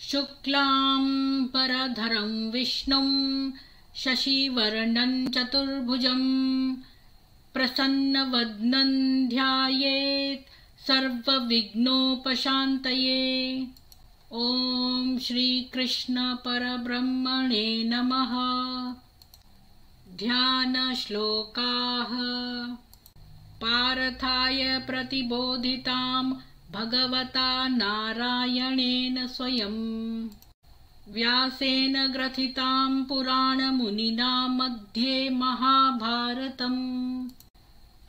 शुक्लां परधरं विष्णुं शशिवर्णं चतुर्भुजं प्रसन्नवदनं ध्यायेत् सर्वविघ्नोपशान्तये। ॐ श्रीकृष्णपरब्रह्मणे नमः। ध्यानश्लोकाः। पार्थाय प्रतिबोधितां भगवता नारायणेन स्वयं। व्यासेन ग्रथितां पुराणमुनिना मध्ये महाभारतम्।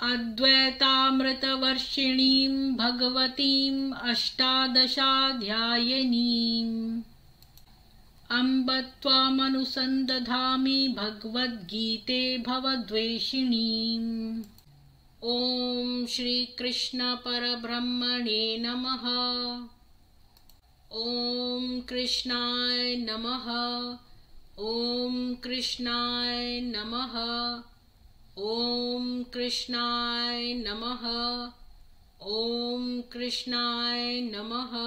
अद्वैतामृतवर्षिणीं भगवतीम् अष्टादशाध्यायिनीम्। अम्ब त्वामनुसन्दधामि भगवद्गीते भवद्वेषिणीम् ॐ श्रीकृष्णपरब्रह्मणे नमः। ॐ कृष्णाय नमः। ॐ कृष्णाय नमः। ॐ कृष्णाय नमः। ॐ कृष्णाय नमः।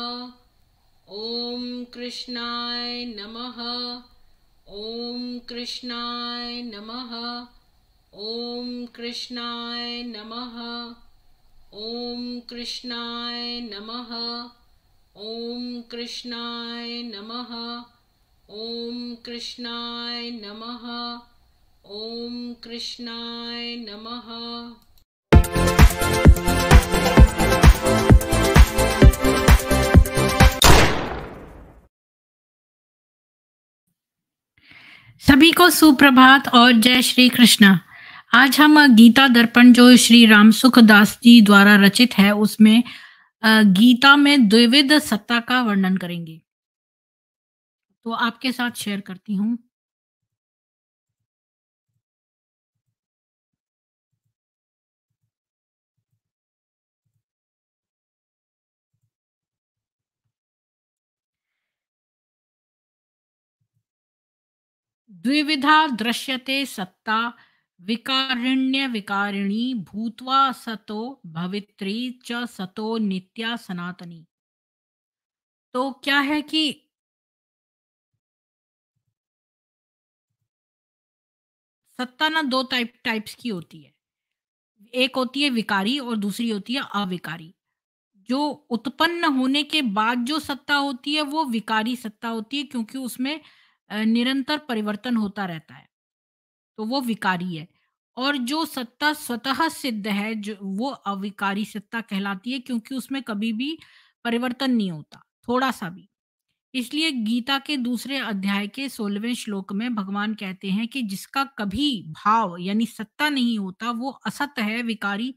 ॐ कृष्णाय नमः। ॐ कृष्णाय नमः। ॐ कृष्णाय नमः। ॐ कृष्णाय नमः। ॐ कृष्णाय नमः। ॐ कृष्णाय नमः। ॐ कृष्णाय नमः। सभी को सुप्रभात और जय श्री कृष्ण। आज हम गीता दर्पण जो श्री राम सुखदास जी द्वारा रचित है, उसमें गीता में द्विविध सत्ता का वर्णन करेंगे। तो आपके साथ शेयर करती हूँ। द्विविधा दृश्यते सत्ता विकारिण्य विकारिणी भूत्वा सतो भवित्री च सतो नित्या सनातनी। तो क्या है कि सत्ता ना दो टाइप टाइप्स की होती है। एक होती है विकारी और दूसरी होती है अविकारी। जो उत्पन्न होने के बाद जो सत्ता होती है, वो विकारी सत्ता होती है क्योंकि उसमें निरंतर परिवर्तन होता रहता है। तो वो विकारी है। और जो सत्ता स्वतः सिद्ध है, जो वो अविकारी सत्ता कहलाती है, क्योंकि उसमें कभी भी परिवर्तन नहीं होता थोड़ा सा भी। इसलिए गीता के दूसरे अध्याय के सोलहवें श्लोक में भगवान कहते हैं कि जिसका कभी भाव यानी सत्ता नहीं होता, वो असत है, विकारी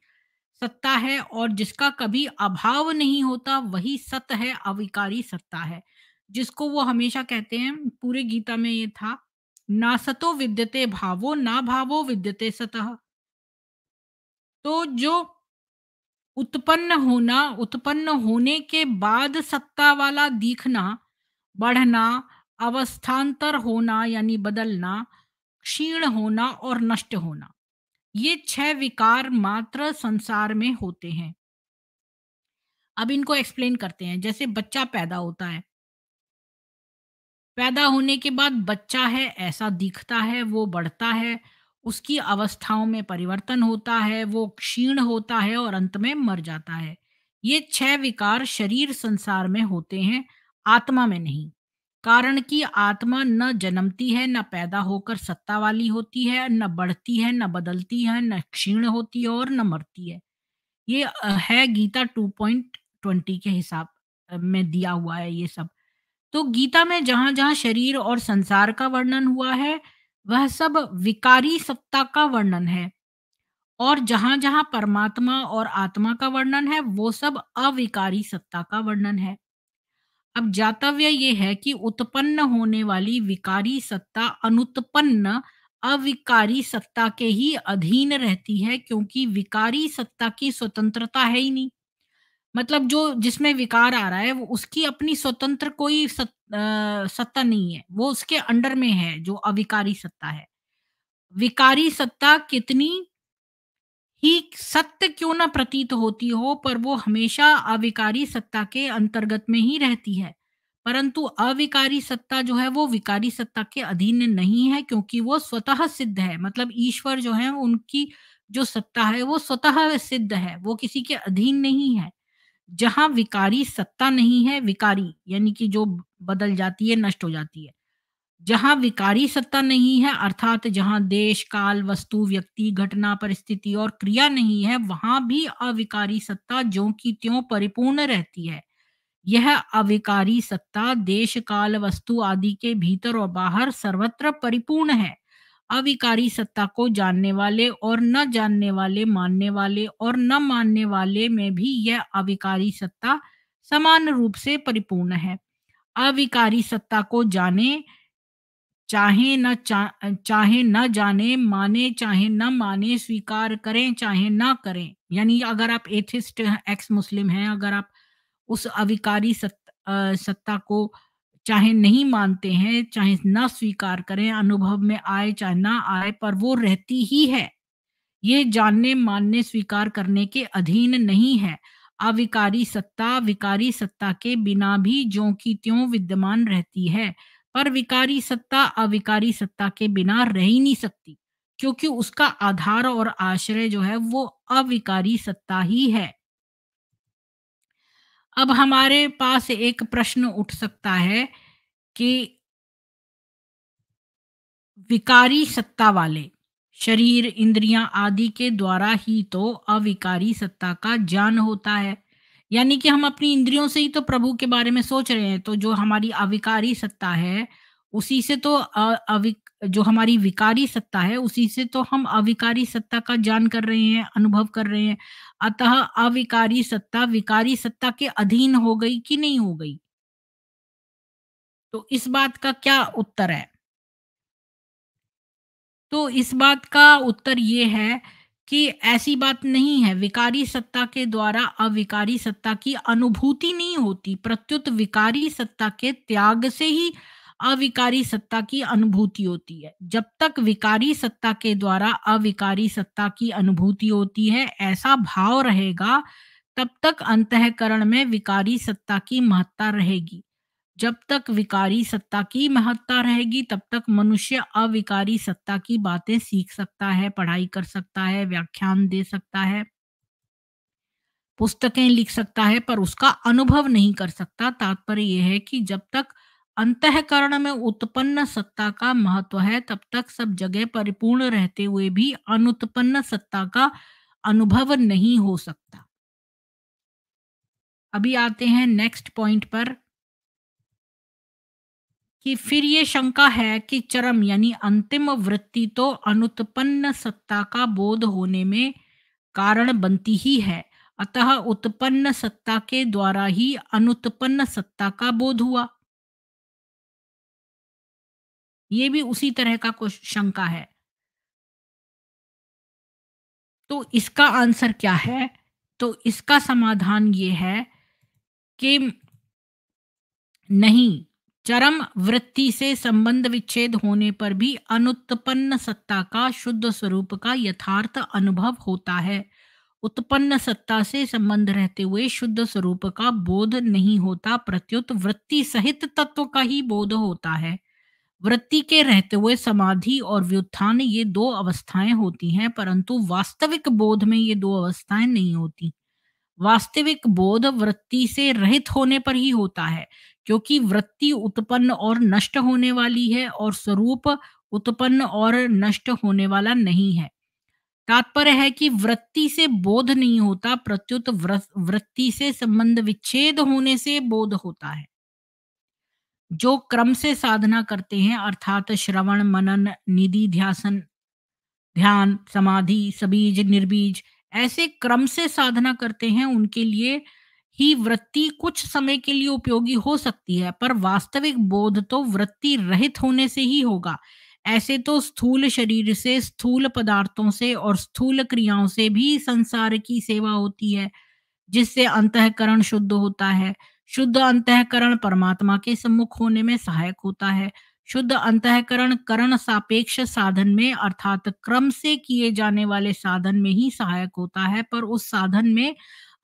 सत्ता है, और जिसका कभी अभाव नहीं होता, वही सत है, अविकारी सत्ता है। जिसको वो हमेशा कहते हैं, पूरे गीता में ये था ना सतो विद्यते भावो, ना भावो विद्यते सतः। तो जो उत्पन्न होना, उत्पन्न होने के बाद सत्ता वाला दिखना, बढ़ना अवस्थान्तर होना, यानी बदलना, क्षीण होना और नष्ट होना, ये छह विकार मात्र संसार में होते हैं। अब इनको एक्सप्लेन करते हैं। जैसे बच्चा पैदा होता है पैदा होने के बाद बच्चा है, ऐसा दिखता है, वो बढ़ता है, उसकी अवस्थाओं में परिवर्तन होता है, वो क्षीण होता है और अंत में मर जाता है। ये छह विकार शरीर संसार में होते हैं, आत्मा में नहीं। कारण कि आत्मा न जन्मती है, न पैदा होकर सत्ता वाली होती है, न बढ़ती है, न बदलती है, न क्षीण होती है और न मरती है। ये है गीता 2.20 के हिसाब में दिया हुआ है ये सब। तो गीता में जहाँ जहाँ शरीर और संसार का वर्णन हुआ है, वह सब विकारी सत्ता का वर्णन है। और जहाँ जहाँ परमात्मा और आत्मा का वर्णन है, वो सब अविकारी सत्ता का वर्णन है। अब जातव्य ये है कि उत्पन्न होने वाली विकारी सत्ता अनुत्पन्न अविकारी सत्ता के ही अधीन रहती है, क्योंकि विकारी सत्ता की स्वतंत्रता है ही नहीं। मतलब जो जिसमें विकार आ रहा है वो उसकी अपनी स्वतंत्र कोई सत, आ, सत्ता नहीं है। वो उसके अंडर में है जो अविकारी सत्ता है। विकारी सत्ता कितनी ही सत्य क्यों ना प्रतीत होती हो पर वो हमेशा अविकारी सत्ता के अंतर्गत में ही रहती है। परंतु अविकारी सत्ता जो है वो विकारी सत्ता के अधीन नहीं है क्योंकि वो स्वतः सिद्ध है। मतलब ईश्वर जो है उनकी जो सत्ता है वो स्वतः सिद्ध है। वो किसी के अधीन नहीं है। जहाँ विकारी सत्ता नहीं है, विकारी, यानी कि जो बदल जाती है, नष्ट हो जाती है। जहाँ विकारी सत्ता नहीं है, अर्थात जहाँ देश, काल, वस्तु, व्यक्ति, घटना, परिस्थिति और क्रिया नहीं है, वहाँ भी अविकारी सत्ता जो की त्यों परिपूर्ण रहती है। यह अविकारी सत्ता देश, काल, वस्तु आदि के भीतर और बाहर सर्वत्र परिपूर्ण है। अविकारी सत्ता को जानने वाले और न जानने वाले मानने वाले और न मानने वाले में भी यह अविकारी सत्ता समान रूप से परिपूर्ण है। अविकारी सत्ता को जाने चाहे न चा, चाहे न जाने माने चाहे न माने स्वीकार करें चाहे न करें। यानी अगर आप एथिस्ट एक्स मुस्लिम हैं अगर आप उस अविकारी सत्ता, सत्ता को चाहे नहीं मानते हैं, चाहे ना स्वीकार करें, अनुभव में आए चाहे ना आए, पर वो रहती ही है। ये जानने, मानने, स्वीकार करने के अधीन नहीं है। अविकारी सत्ता, विकारी सत्ता के बिना भी जो की त्यों विद्यमान रहती है। पर विकारी सत्ता, अविकारी सत्ता के बिना रह ही नहीं सकती, क्योंकि उसका आधार और आश्रय जो है वो अविकारी सत्ता ही है। अब हमारे पास एक प्रश्न उठ सकता है कि विकारी सत्ता वाले, शरीर, इंद्रियाँ आदि के द्वारा ही तो अविकारी सत्ता का ज्ञान होता है। यानी कि हम अपनी इंद्रियों से ही तो प्रभु के बारे में सोच रहे हैं तो जो हमारी अविकारी सत्ता है, उसी से तो अविक जो हमारी विकारी सत्ता है, उसी से तो हम अविकारी सत्ता का ज्ञान कर रहे हैं, अनुभव कर रहे हैं। अतः अविकारी सत्ता, विकारी सत्ता के अधीन हो गई कि नहीं हो गई? तो इस बात का क्या उत्तर है? तो इस बात का उत्तर ये है कि ऐसी बात नहीं है। विकारी सत्ता के द्वारा अविकारी सत्ता की अनुभूति नहीं होती। प्रत्युत विकारी सत्ता के त्याग से ही अविकारी सत्ता की अनुभूति होती है। जब तक विकारी सत्ता के द्वारा अविकारी सत्ता की अनुभूति होती है, ऐसा भाव रहेगा, तब तक अंतकरण में विकारी सत्ता की महत्ता रहेगी। जब तक विकारी सत्ता की महत्ता रहेगी, तब तक मनुष्य अविकारी सत्ता की बातें सीख सकता है, पढ़ाई कर सकता है, व्याख्यान दे सकता है, पुस्तकें लिख सकता है, पर उसका अनुभव नहीं कर सकता। तात्पर्य यह है कि जब तक अंतकरण में उत्पन्न सत्ता का महत्व है, तब तक सब जगह परिपूर्ण रहते हुए भी अनुत्पन्न सत्ता का अनुभव नहीं हो सकता। अभी आते हैं नेक्स्ट पॉइंट पर कि फिर ये शंका है कि चरम यानी अंतिम वृत्ति तो अनुत्पन्न सत्ता का बोध होने में कारण बनती ही है, अतः उत्पन्न सत्ता के द्वारा ही अनुत्पन्न सत्ता का बोध हुआ। ये भी उसी तरह का कुछ शंका है। तो इसका आंसर क्या है? तो इसका समाधान ये है कि नहीं, चरम वृत्ति से संबंध विच्छेद होने पर भी अनुत्पन्न सत्ता का शुद्ध स्वरूप का यथार्थ अनुभव होता है। उत्पन्न सत्ता से संबंध रहते हुए शुद्ध स्वरूप का बोध नहीं होता, प्रत्युत वृत्ति सहित तत्व का ही बोध होता है। वृत्ति के रहते हुए समाधि और व्युत्थान, ये दो अवस्थाएँ होती हैं, परंतु वास्तविक बोध में ये दो अवस्थाएँ नहीं होती। वास्तविक बोध वृत्ति से रहित होने पर ही होता है, क्योंकि वृत्ति उत्पन्न और नष्ट होने वाली है और स्वरूप उत्पन्न और नष्ट होने वाला नहीं है। तात्पर्य है कि वृत्ति से बोध नहीं होता, प्रत्युत वृत्ति से संबंध विच्छेद होने से बोध होता है। जो क्रम से साधना करते हैं, अर्थात श्रवण, मनन, निधि, ध्यासन, ध्यान, समाधि, सबीज, निर्बीज, ऐसे क्रम से साधना करते हैं, उनके लिए ही वृत्ति कुछ समय के लिए उपयोगी हो सकती है, पर वास्तविक बोध तो वृत्ति रहित होने से ही होगा। ऐसे तो स्थूल शरीर से, स्थूल पदार्थों से और स्थूल क्रियाओं से भी संसार की सेवा होती है, जिससे अंतकरण शुद्ध होता है। शुद्ध अंतकरण परमात्मा के सम्मुख होने में सहायक होता है। शुद्ध अंतकरण करण सापेक्ष साधन में अर्थात क्रम से किए जाने वाले साधन में ही सहायक होता है, पर उस साधन में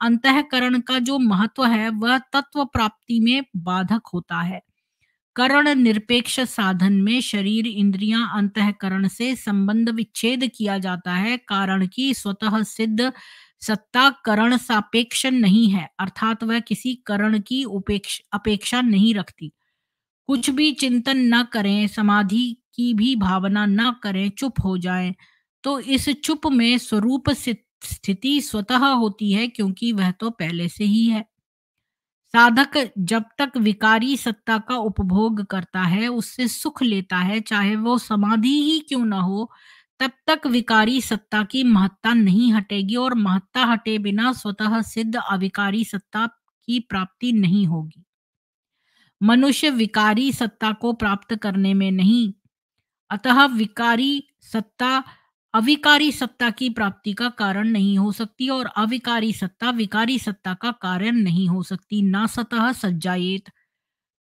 अंतकरण का जो महत्व है, वह तत्व प्राप्ति में बाधक होता है। करण निरपेक्ष साधन में शरीर इंद्रियाँ अंतकरण से संबंध विच्छेद किया जाता है, कारण कि स्वतः सिद्ध सत्ता करण सापेक्ष नहीं है, अर्थात वह किसी करण की उपेक्ष, अपेक्षा नहीं रखती। कुछ भी चिंतन न करें, समाधि की भी भावना न करें, चुप हो जाएँ। तो इस चुप में स्वरूप स्थिति स्वतः होती है, क्योंकि वह तो पहले से ही है। साधक जब तक विकारी सत्ता का उपभोग करता है, उससे सुख लेता है, चाहे वो समाधि ही क्यों ना हो तब तक विकारी सत्ता की महत्ता नहीं हटेगी और महत्ता हटे बिना स्वतः सिद्ध अविकारी सत्ता की प्राप्ति नहीं होगी। मनुष्य विकारी सत्ता को प्राप्त करने में नहीं, अतः विकारी सत्ता अविकारी सत्ता की प्राप्ति का कारण नहीं हो सकती और अविकारी सत्ता विकारी सत्ता का कारण नहीं हो सकती, ना सतह सज्जाएत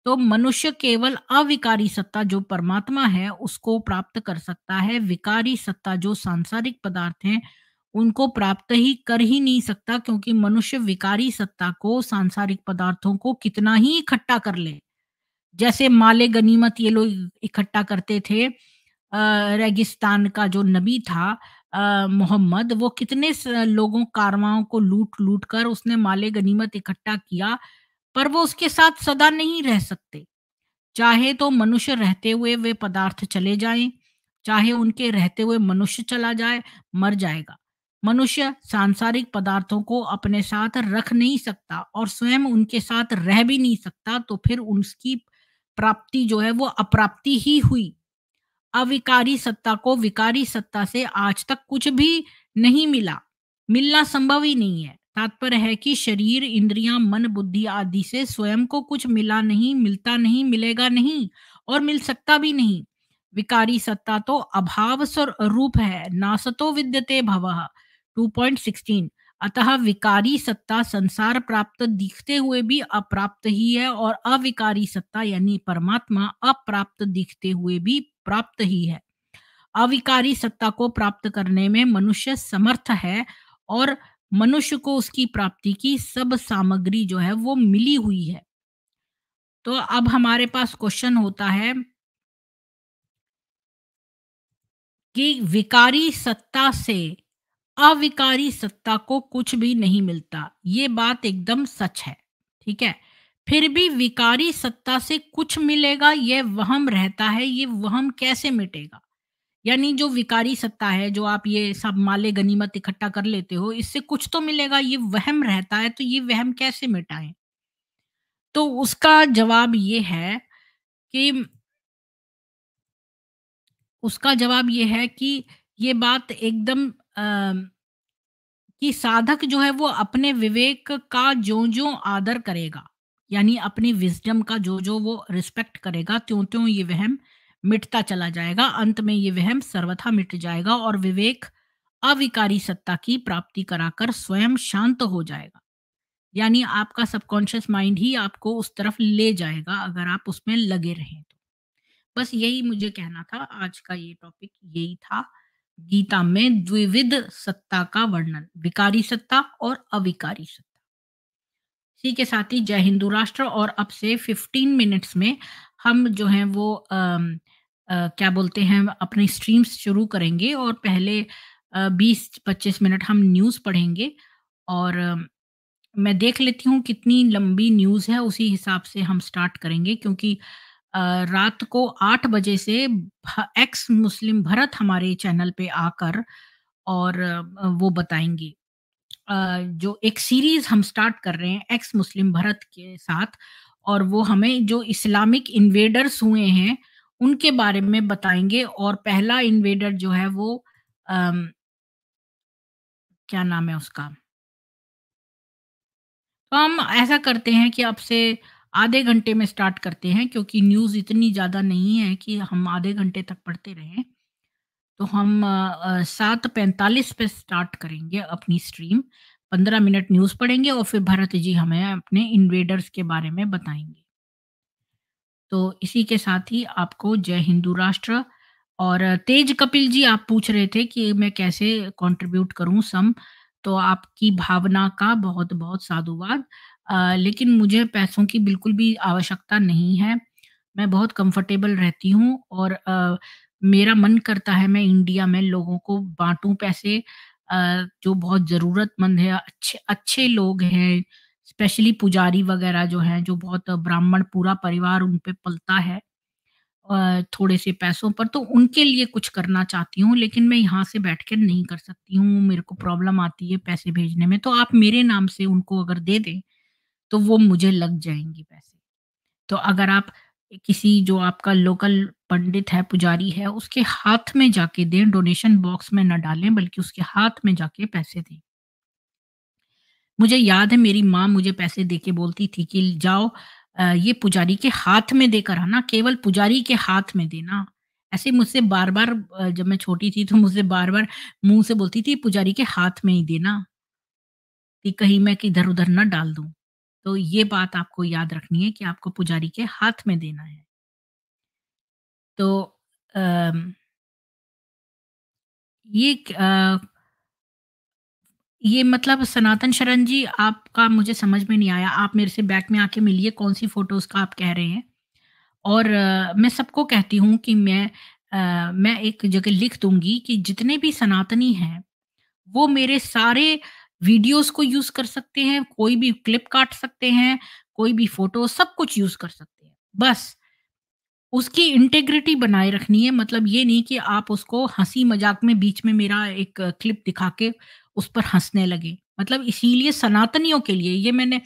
तो मनुष्य केवल अविकारी सत्ता जो परमात्मा है, उसको प्राप्त कर सकता है। विकारी सत्ता जो सांसारिक पदार्थ हैं, उनको प्राप्त ही कर ही नहीं सकता क्योंकि मनुष्य विकारी सत्ता को, सांसारिक पदार्थों को कितना ही इकट्ठा कर ले। जैसे माले गनीमत ये लोग इकट्ठा करते थे रेगिस्तान का जो नबी था मोहम्मद, वो कितने लोगों, कारवाओं को लूट लूट कर उसने माले गनीमत इकट्ठा किया पर वो उसके साथ सदा नहीं रह सकते। चाहे तो मनुष्य रहते हुए वे पदार्थ चले जाएँ, चाहे उनके रहते हुए मनुष्य चला जाए, मर जाएगा। मनुष्य सांसारिक पदार्थों को अपने साथ रख नहीं सकता और स्वयं उनके साथ रह भी नहीं सकता तो फिर उसकी प्राप्ति जो है वो अप्राप्ति ही हुई। अविकारी सत्ता को विकारी सत्ता से आज तक कुछ भी नहीं मिला। मिलना संभव ही नहीं है। तात्पर्य है कि शरीर, इंद्रियाँ, मन, बुद्धि आदि से स्वयं को कुछ मिला नहीं, मिलता नहीं, मिलेगा नहीं और मिल सकता भी नहीं। विकारी सत्ता तो अभाव रूप है, नासतो विद्यते भव। 2.16 अतः विकारी सत्ता संसार प्राप्त दिखते हुए भी अप्राप्त ही है और अविकारी सत्ता यानी परमात्मा अप्राप्त दिखते हुए भी प्राप्त ही है। अविकारी सत्ता को प्राप्त करने में मनुष्य समर्थ है और मनुष्य को उसकी प्राप्ति की सब सामग्री जो है वो मिली हुई है। तो अब हमारे पास क्वेश्चन होता है कि विकारी सत्ता से अविकारी सत्ता को कुछ भी नहीं मिलता। ये बात एकदम सच है, ठीक है? फिर भी विकारी सत्ता से कुछ मिलेगा यह वहम रहता है, ये वहम कैसे मिटेगा? यानी जो विकारी सत्ता है, जो आप ये सब माले गनीमत इकट्ठा कर लेते हो, इससे कुछ तो मिलेगा, ये वहम रहता है तो ये वहम कैसे मिटाएँ? तो उसका जवाब ये है कि उसका जवाब ये है कि ये बात एकदम कि साधक जो है वो अपने विवेक का जो जो आदर करेगा, यानी अपनी विजडम का जो जो वो रिस्पेक्ट करेगा त्यों त्यों ये वहम मिटता चला जाएगा। अंत में ये वहम सर्वथा मिट जाएगा और विवेक अविकारी सत्ता की प्राप्ति कराकर स्वयं शांत हो जाएगा। यानी आपका सबकॉन्शियस माइंड ही आपको उस तरफ़ ले जाएगा अगर आप उसमें लगे रहें तो। बस यही मुझे कहना था। आज का ये टॉपिक यही था। गीता में द्विविध सत्ता का वर्णन, विकारी सत्ता और अविकारी सत्ता। इसी के साथ ही जय हिंदू राष्ट्र और अब से 15 मिनट्स में हम जो हैं वो आ, आ, क्या बोलते हैं अपनी स्ट्रीम्स शुरू करेंगे और पहले बीस पच्चीस मिनट हम न्यूज़ पढ़ेंगे और मैं देख लेती हूँ कितनी लंबी न्यूज़ है उसी हिसाब से हम स्टार्ट करेंगे क्योंकि रात को आठ बजे से एक्स मुस्लिम भरत हमारे चैनल पे आकर और वो बताएँगे। जो एक सीरीज़ हम स्टार्ट कर रहे हैं एक्स मुस्लिम भरत के साथ और वो हमें जो इस्लामिक इन्वेडर्स हुए हैं उनके बारे में बताएँगे और पहला इन्वेडर जो है वो आ, क्या नाम है उसका? तो हम ऐसा करते हैं कि अब से आधे घंटे में स्टार्ट करते हैं क्योंकि न्यूज़ इतनी ज़्यादा नहीं है कि हम आधे घंटे तक पढ़ते रहें। तो हम सात पैंतालीस पे स्टार्ट करेंगे अपनी स्ट्रीम पंद्रह मिनट न्यूज़ पढ़ेंगे और फिर भरत जी हमें अपने इन्वेडर्स के बारे में बताएँगे तो इसी के साथ ही आपको जय हिंदू राष्ट्र और तेज कपिल जी आप पूछ रहे थे कि मैं कैसे कंट्रीब्यूट करूँ सम तो आपकी भावना का बहुत-बहुत साधुवाद। अ, लेकिन मुझे पैसों की बिल्कुल भी आवश्यकता नहीं है। मैं बहुत कंफर्टेबल रहती हूँ और अ, मेरा मन करता है मैं इंडिया में लोगों को बाँटूँ पैसे जो बहुत ज़रूरतमंद है, अच्छे अच्छे लोग हैं, स्पेशली पुजारी वगैरह जो हैं, जो बहुत ब्राह्मण पूरा परिवार उन पे पलता है थोड़े से पैसों पर, तो उनके लिए कुछ करना चाहती हूँ, लेकिन मैं यहाँ से बैठ कर नहीं कर सकती हूँ, मेरे को प्रॉब्लम आती है पैसे भेजने में। तो आप मेरे नाम से उनको अगर दे दें, तो वो मुझे लग जाएँगे पैसे। तो अगर आप किसी जो आपका लोकल पंडित है, पुजारी है, उसके हाथ में जाके दें, डोनेशन बॉक्स में ना डालें, बल्कि उसके हाथ में जाके पैसे दें। मुझे याद है मेरी माँ मुझे पैसे देके बोलती थी कि जाओ ये पुजारी के हाथ में देकर आना, केवल पुजारी के हाथ में देना। ऐसे मुझसे बार-बार जब मैं छोटी थी तो मुझसे बार-बार मुँह से बोलती थी पुजारी के हाथ में ही देना, कि कहीं मैं इधर-उधर ना डाल दूँ। तो ये बात आपको याद रखनी है कि आपको पुजारी के हाथ में देना है। तो अम, ये अ, ये मतलब सनातन शरण जी आपका मुझे समझ में नहीं आया। आप मेरे से बैक में आके मिलिए कौन-सी फ़ोटोज़ का आप कह रहे हैं? और अ, मैं सबको कहती हूँ कि मैं अ, मैं एक जगह लिख दूँगी कि जितने भी सनातनी हैं, वो मेरे सारे वीडियोज़ को यूज़ कर सकते हैं, कोई भी क्लिप काट सकते हैं, कोई भी फ़ोटो सब कुछ यूज़ कर सकते हैं। बस उसकी इंटेग्रिटी बनाए रखनी है मतलब ये नहीं कि आप उसको हँसी मज़ाक में बीच में मेरा एक क्लिप दिखा के उस पर हंसने लगे। मतलब इसीलिए सनातनियों के लिए ये मैंने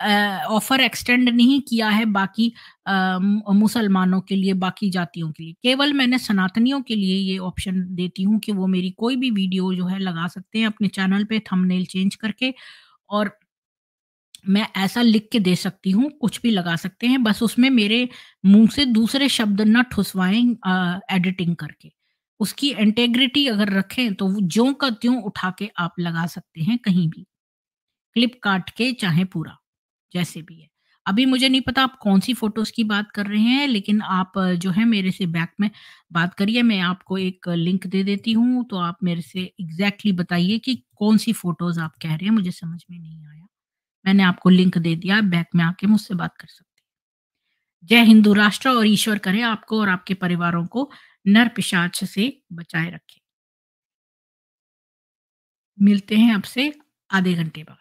ऑफ़र एक्सटेंड नहीं किया है बाकी मुसलमानों के लिए, बाकी जातियों के लिए। केवल मैंने सनातनियों के लिए ये ऑप्शन देती हूँ कि वो मेरी कोई भी वीडियो जो है लगा सकते हैं अपने चैनल पे थंबनेल चेंज करके और मैं ऐसा लिख के दे सकती हूँ, कुछ भी लगा सकते हैं, बस उसमें मेरे मुँह से दूसरे शब्द ना ठुसवाएँ एडिटिंग करके। उसकी इंटेग्रिटी अगर रखें तो ज्यों का त्यों उठा के आप लगा सकते हैं कहीं भी, क्लिप काट के चाहे पूरा, जैसे भी है। अभी मुझे नहीं पता आप कौन-सी फ़ोटोज़ की बात कर रहे हैं, लेकिन आप जो है मेरे से बैक में बात करिए, मैं आपको एक लिंक दे देती हूँ, तो आप मेरे से एग्ज़ैक्टली बताइए कि कौन-सी फ़ोटोज़ आप कह रहे हैं, मुझे समझ में नहीं आया। मैंने आपको लिंक दे दिया, बैक में आके मुझसे बात कर सकते जय हिंदू राष्ट्र और ईश्वर करे आपको और आपके परिवारों को नर-पिशाच से बचाए रखे। मिलते हैं आपसे आधे घंटे बाद।